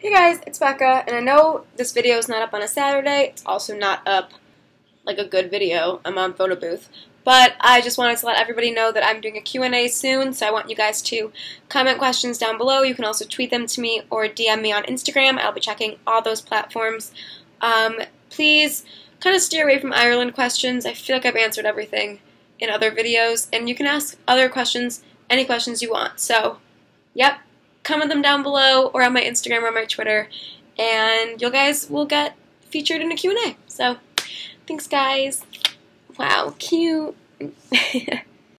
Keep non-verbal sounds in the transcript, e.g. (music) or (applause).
Hey guys, it's Becca, and I know this video is not up on a Saturday. It's also not up like a good video. I'm on photo booth. But I just wanted to let everybody know that I'm doing a Q&A soon, so I want you guys to comment questions down below. You can also tweet them to me or DM me on Instagram. I'll be checking all those platforms. Um, please kind of steer away from Ireland questions. I feel like I've answered everything in other videos, and you can ask other questions, any questions you want. So, yep, comment them down below or on my Instagram or my Twitter, and you guys will get featured in a Q&A. So, thanks guys. Wow, cute. (laughs)